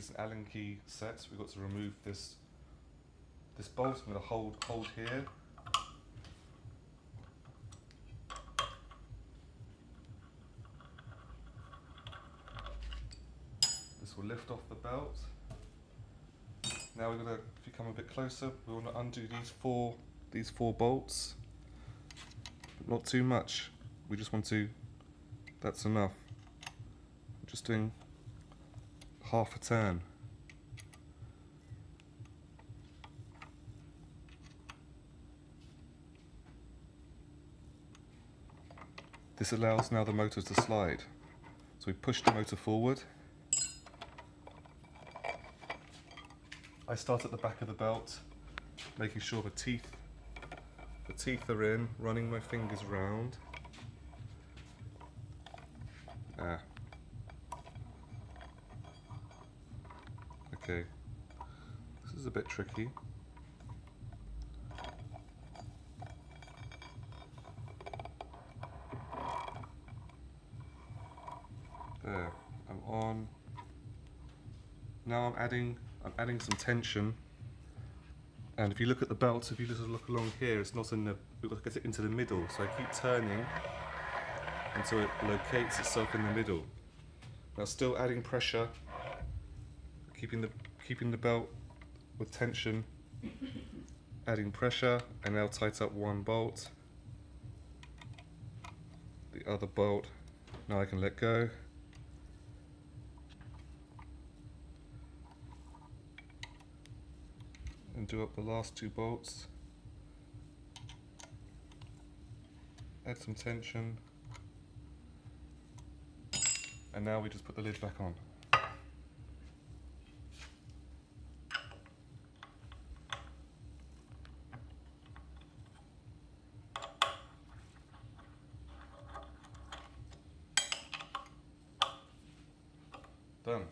is an Allen key set. We've got to remove this this bolt. I'm going to hold hold here. This will lift off the belt. Now we're going to, if you come a bit closer, we want to undo these four these four bolts. But not too much. We just want to. That's enough. just doing half a turn. This allows now the motor to slide. So we push the motor forward. I start at the back of the belt, making sure the teeth the teeth are in, running my fingers round. Ah. Okay. This is a bit tricky. There, I'm on. Now I'm adding, I'm adding some tension. And if you look at the belt, if you just look along here, it's not in the, we've got to get it into the middle. So I keep turning until it locates itself in the middle. Now still adding pressure, keeping the, keeping the belt with tension, adding pressure, and now tight up one bolt. The other bolt, now I can let go. and do up the last two bolts. Add some tension. And now we just put the lid back on. Boom.